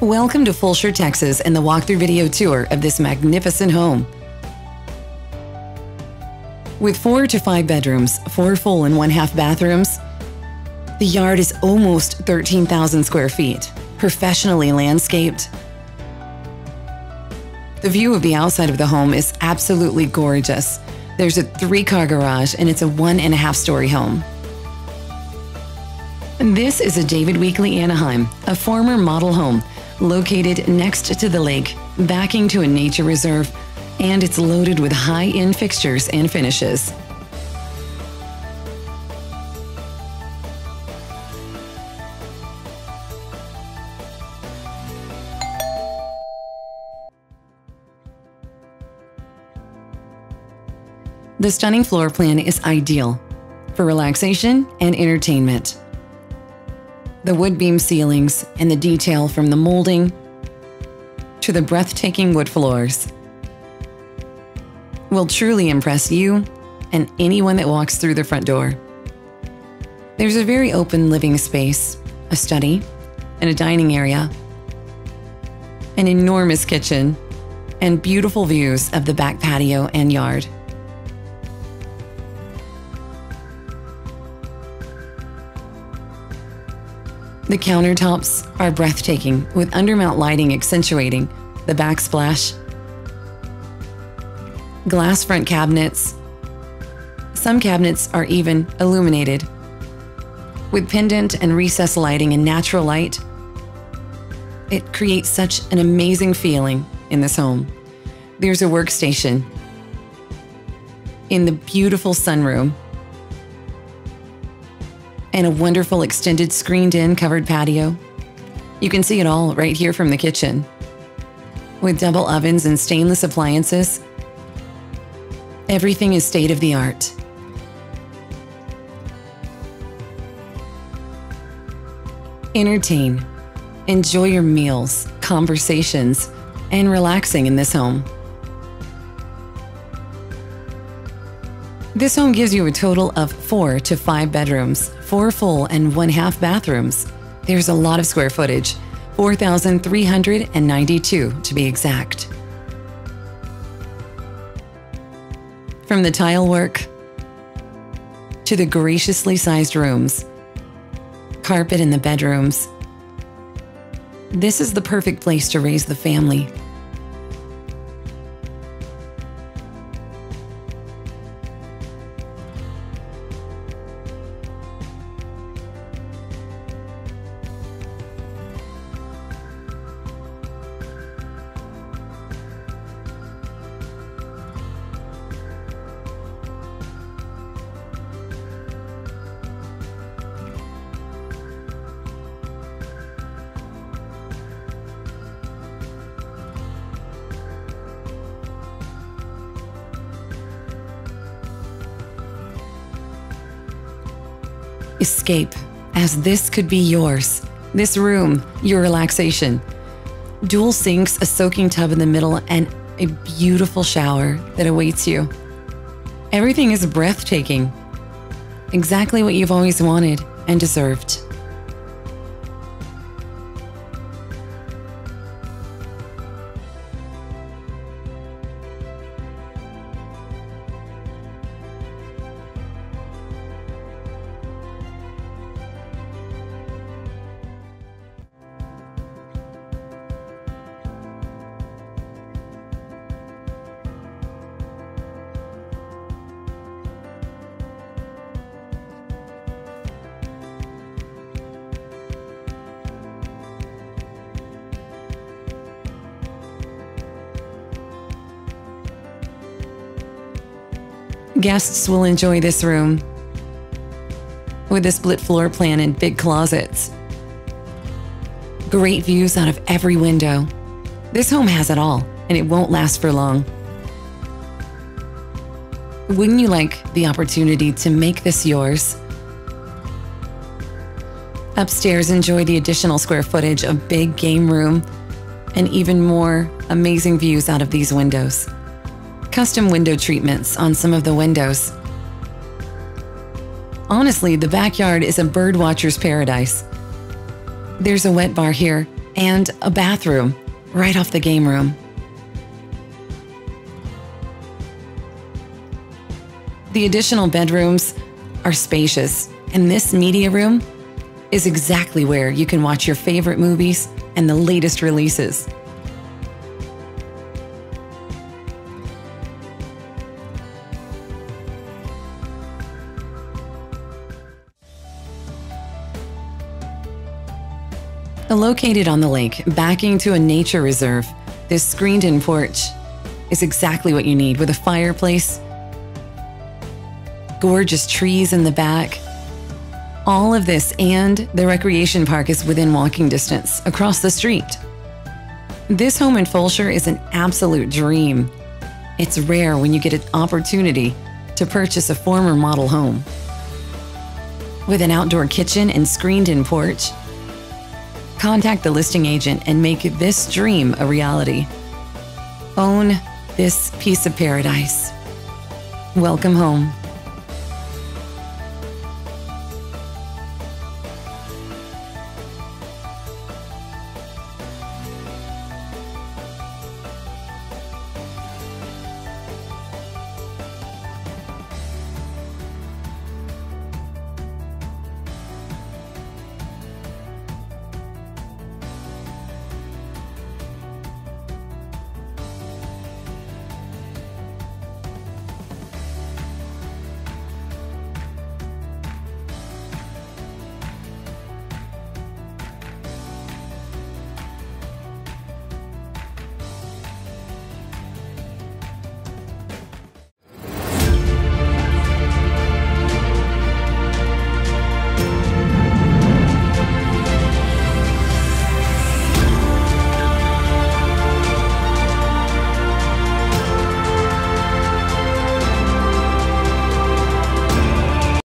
Welcome to Fulshear, Texas, and the walkthrough video tour of this magnificent home. With four to five bedrooms, four full and one half bathrooms, the yard is almost 13,000 square feet, professionally landscaped. The view of the outside of the home is absolutely gorgeous. There's a three car garage and it's a one and a half story home. This is a David Weekley Anaheim, a former model home located next to the lake, backing to a nature reserve, and it's loaded with high end fixtures and finishes. The stunning floor plan is ideal for relaxation and entertainment. The wood beam ceilings and the detail from the molding to the breathtaking wood floors will truly impress you and anyone that walks through the front door. There's a very open living space, a study, and a dining area, an enormous kitchen, and beautiful views of the back patio and yard. The countertops are breathtaking, with undermount lighting accentuating the backsplash. Glass front cabinets. Some cabinets are even illuminated. With pendant and recessed lighting and natural light, it creates such an amazing feeling in this home. There's a workstation in the beautiful sunroom and a wonderful extended screened in covered patio. You can see it all right here from the kitchen. With double ovens and stainless appliances, everything is state of the art. Entertain, enjoy your meals, conversations, and relaxing in this home. This home gives you a total of four to five bedrooms, four full and one half bathrooms. There's a lot of square footage, 4,392 to be exact. From the tile work to the graciously sized rooms, carpet in the bedrooms, this is the perfect place to raise the family. Escape, as this could be yours. This room, your relaxation. Dual sinks, a soaking tub in the middle, and a beautiful shower that awaits you. Everything is breathtaking. Exactly what you've always wanted and deserved. Guests will enjoy this room with a split floor plan and big closets. Great views out of every window. This home has it all, and it won't last for long. Wouldn't you like the opportunity to make this yours? Upstairs, enjoy the additional square footage of big game room and even more amazing views out of these windows custom window treatments on some of the windows. Honestly, the backyard is a birdwatcher's paradise. There's a wet bar here and a bathroom right off the game room. The additional bedrooms are spacious, and this media room is exactly where you can watch your favorite movies and the latest releases. Located on the lake, backing to a nature reserve, this screened in porch is exactly what you need with a fireplace, gorgeous trees in the back. All of this and the recreation park is within walking distance across the street. This home in Fulshear is an absolute dream. It's rare when you get an opportunity to purchase a former model home. With an outdoor kitchen and screened in porch, Contact the listing agent and make this dream a reality. Own this piece of paradise. Welcome home.